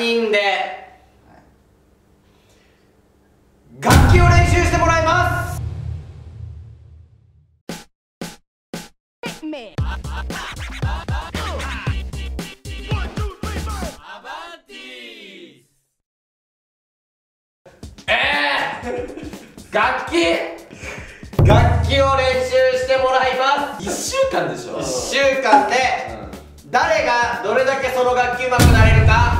3人で。楽器を練習してもらいます。えー、楽器。楽器を練習してもらいます。1週間でしょ。1週間で。誰がどれだけその楽器上手くなれるか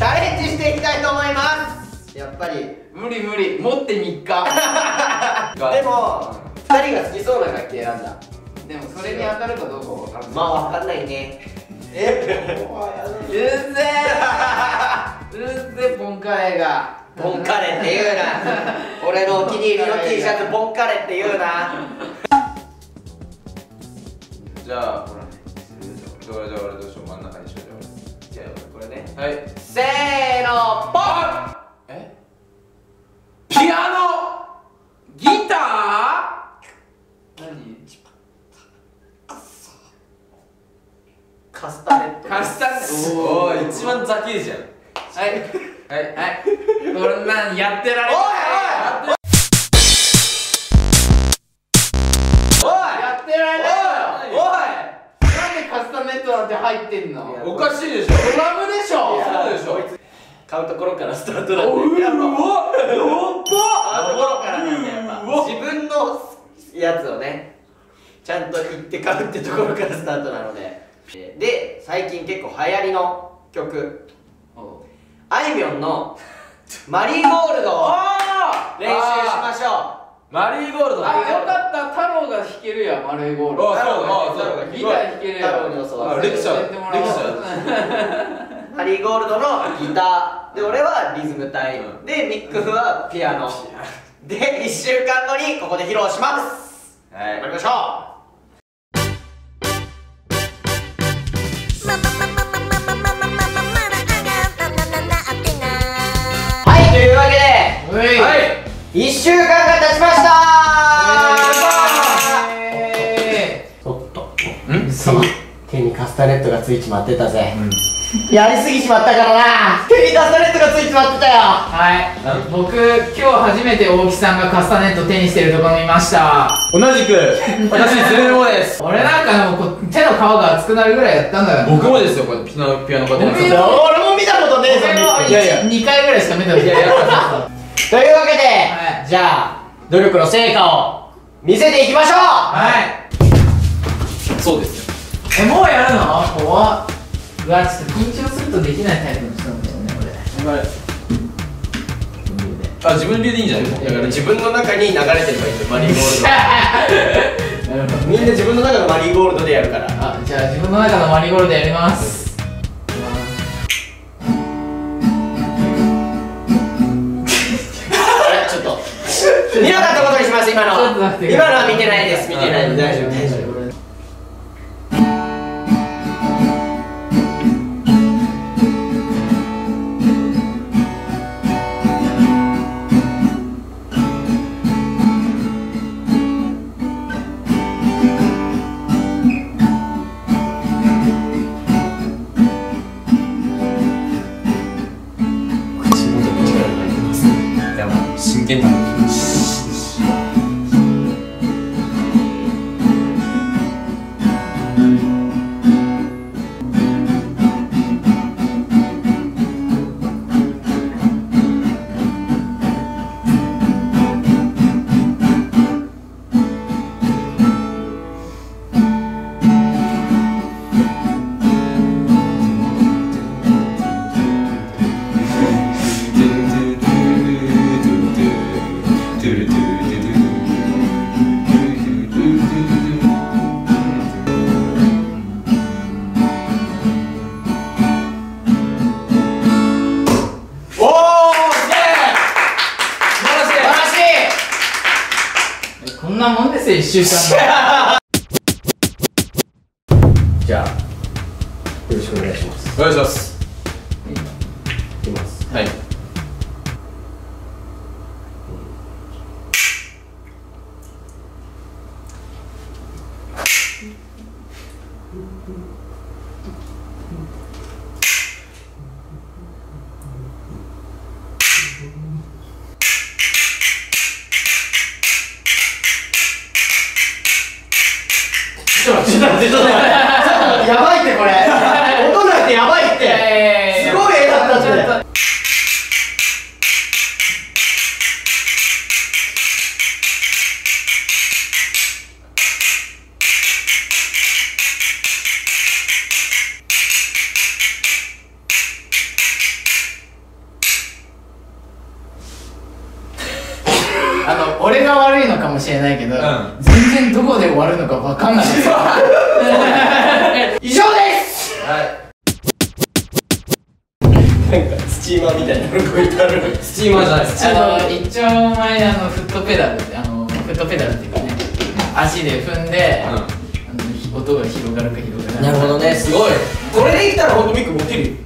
チャレンジしていきたいと思います。やっぱり。無理無理。持って3日 でも2人が好きそうな楽器選んだ。でもそれに当たるかどうかわかんない。まあ分かんないね。えうるせえうるせえポンカレーが。ボンカレって言うな。俺のお気に入りの T シャツボンカレって言うな。じゃあほらじゃあ俺じゃあ俺どうしよう真ん中にしようじゃあこれね。あはいせーのポンえピアノギター何カスタネットカスタネおお一番ザキーじゃん。はい。はい。はい。これなんやってられおい。ないおい。やってられない。おい。おい。なんでカスタネットなんて入ってんの？おかしいでしょ。ドラムでしょ。そうでしょ。買うところからスタートなんおうでやっぱ。わや買うところからなんでやっぱ自分のやつをねちゃんと行って買うってところからスタートなので。で最近結構流行りの曲。ばあいみょんの「マリーゴールド」をあ練習しましょマリー！ゴールドあよかった。太郎が弾けるやんマレーゴールあそうあだそうだギター弾けるやん。太郎に教わるあレクチャ教えてもらおうーレクチャーうマリーゴールドのギター。で俺はリズム隊、うん。でミックフはピアノ。で1週間後にここで披露します。はい。頑張りましょう1週間が経ちました。えちょっと。ん？その手にカスタネットがついちまってたぜ、やりすぎちまったからな。手にカスタネットがついちまってたよ。ーはい。僕今日初めて大木さんがカスタネット手にしてるところ見ました。同じく私ズルモです。俺なんかも手の皮が熱くなるぐらいやったんだよ僕もですよこれピアノピアノこうや俺も見たことねえぞいやいや2回ぐらいしか見たことない。というわけで、はいじゃあ努力の成果を見せていきましょう。はい。そうですよ。えもうやるの？怖っ。うわちょっと緊張するとできないタイプの人なんだよねあ自分流でいいんじゃない？だから自分の中に流れてればいいんだよマリーゴールド。みんな自分の中のマリーゴールドでやるから。あじゃあ自分の中のマリーゴールドやります見なかったことにします今の今のは見てないです見てないです。大丈夫大丈夫もんですよ1週間いじゃあよろしくお願いします。お願いします。いきます。はいょっと待ってちょっと待ってちょっと待ってやばいってこれ音なってやばいってすごい絵だったってちょっとあの俺が悪いのかもしれないけど、ん。全然どこで終わるのか分かんないですよ以上です！はい。なんかスチーマーみたいなのこういてある。スチーマーじゃない。ですあの一丁前あのフットペダルってあのフットペダルっていうかね足で踏んで、あのひ音が広がるか広がらない。かなるほどね。すごい。これできたらほんとミック持てるよ。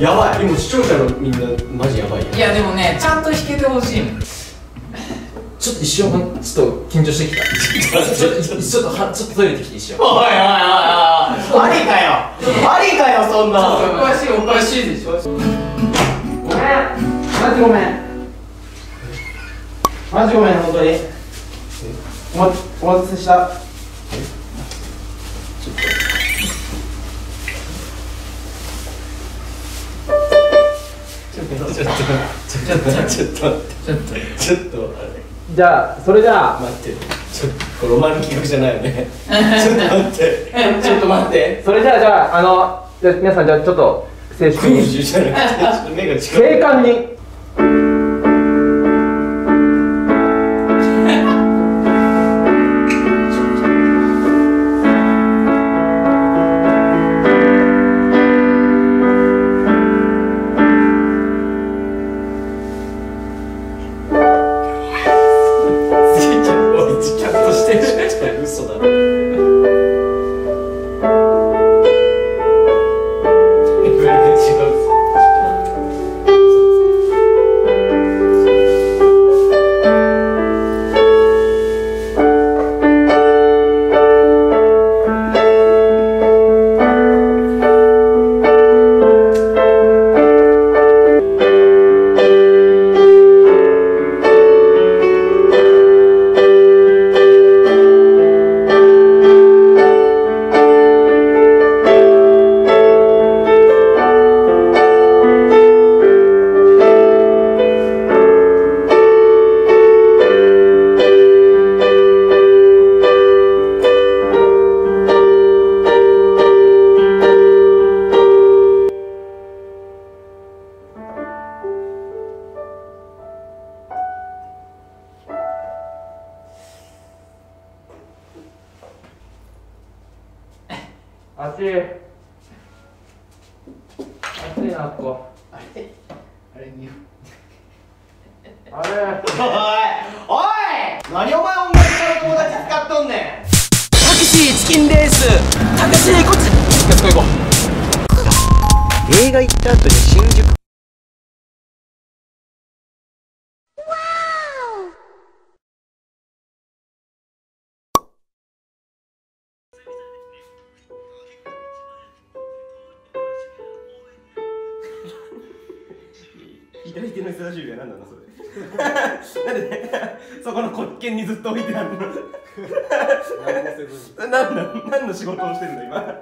やばい。今視聴者のみんなマジやばいよ。いやでもねちゃんと弾けてほしいもんちょっと一瞬ちょっと緊張してきた。ちょっとちょっとはちょっとトイレ行ってきて一瞬。おいおいおいおい。ありかよ。ありかよそんな。おかしいおかしいでしょ。ごめん。マジごめん。マジごめん本当に。おまお待たせした。ちょっと。ちょっとちょっとちょっとちょっとちょっとちょっとあれじゃあそれじゃあ待って。ちょっとこれお前の企画じゃないよね。ちょっと待って。ちょっと待って。それじゃあじゃああのじゃあ皆さんじゃあちょっと正式に。空中じゃなくてちょっと目が近い。静観に嘘だろ。暑いなこ。こあれあれにあれおいおい何お前音楽家の友達使っとんねん。タクシーチキンレース。タクシーこっち。映画行った後に新宿左手の人差し指は何なのそれ？なんでねそこの骨剣にずっと置いてあるの？何 の？何の仕事をしてるの今？